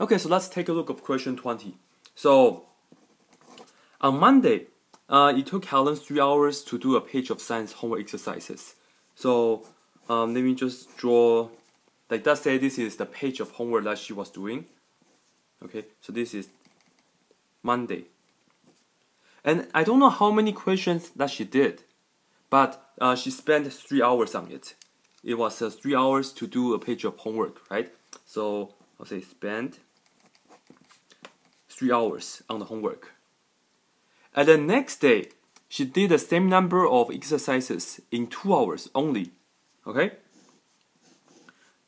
Okay, so let's take a look of question 20. So on Monday, uh, it took Helen three hours to do a page of science homework exercises. So um, let me just draw, like let's say this is the page of homework that she was doing. Okay, so this is Monday. And I don't know how many questions that she did, but uh, she spent three hours on it. It was uh, three hours to do a page of homework, right? So I'll say spend three hours on the homework. And the next day, she did the same number of exercises in two hours only. Okay?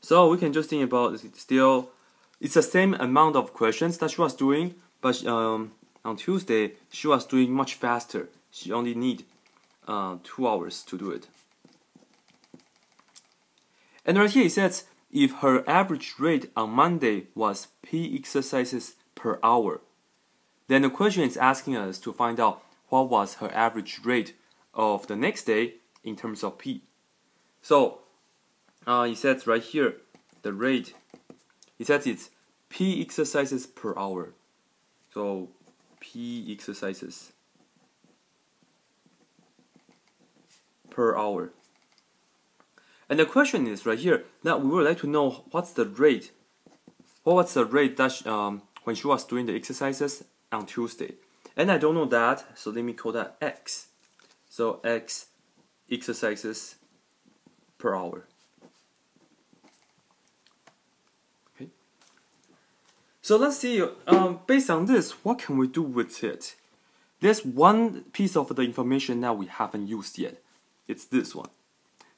So we can just think about still, it's the same amount of questions that she was doing, but um, on Tuesday, she was doing much faster. She only need uh, two hours to do it. And right here it says if her average rate on Monday was P exercises per hour, then the question is asking us to find out what was her average rate of the next day in terms of P. So uh, it says right here the rate, it says it's P exercises per hour. So P exercises per hour. And the question is right here that we would like to know what's the rate, what was the rate that um, when she was doing the exercises on Tuesday. And I don't know that, so let me call that X. So X exercises per hour. Okay. So let's see, um, based on this, what can we do with it? There's one piece of the information that we haven't used yet. It's this one.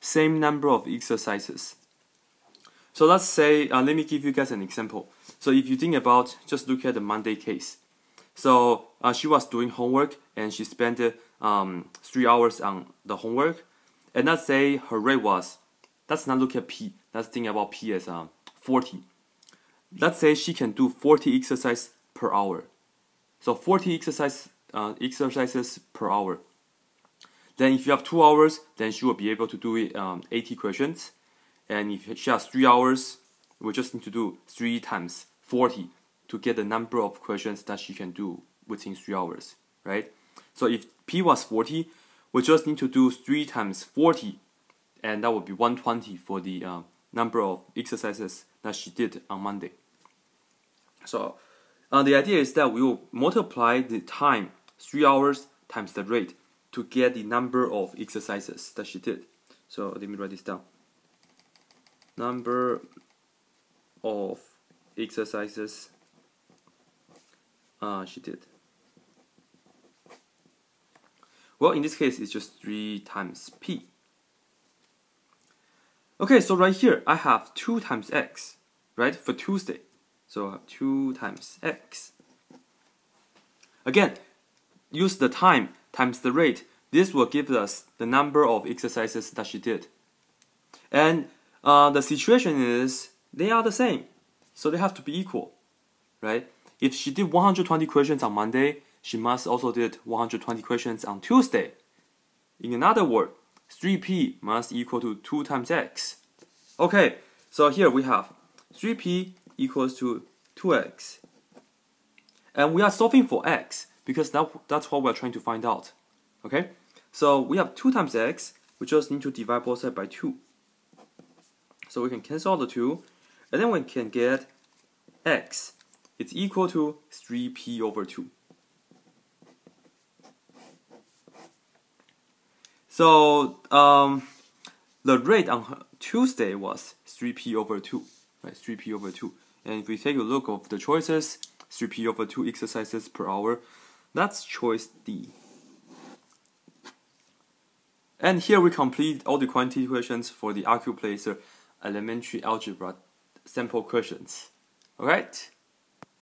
Same number of exercises. So let's say, uh, let me give you guys an example. So if you think about, just look at the Monday case. So uh, she was doing homework and she spent um, three hours on the homework. And let's say her rate was, let's not look at P, let's think about P as um, 40. Let's say she can do 40 exercises per hour. So 40 exercise, uh, exercises per hour. Then if you have two hours, then she will be able to do it, um, 80 questions. And if she has three hours, we just need to do three times 40 to get the number of questions that she can do within three hours, right? So if P was 40, we just need to do 3 times 40, and that would be 120 for the uh, number of exercises that she did on Monday. So uh, the idea is that we will multiply the time, 3 hours times the rate, to get the number of exercises that she did. So let me write this down. Number of exercises uh, she did. Well, in this case, it's just 3 times p. Okay, so right here, I have 2 times x, right, for Tuesday. So I have 2 times x. Again, use the time times the rate. This will give us the number of exercises that she did. And uh, the situation is, they are the same. So they have to be equal, right? If she did 120 questions on Monday, she must also did 120 questions on Tuesday. In another word, 3p must equal to 2 times x. Okay, so here we have 3p equals to 2x. And we are solving for x because that, that's what we're trying to find out. Okay, so we have 2 times x, we just need to divide both sides by 2. So we can cancel the 2, and then we can get x it's equal to 3p over 2. So um, the rate on Tuesday was 3p over 2, right? 3p over 2. And if we take a look of the choices, 3p over 2 exercises per hour, that's choice D. And here we complete all the quantity questions for the ACCUPLACER elementary algebra sample questions. Alright?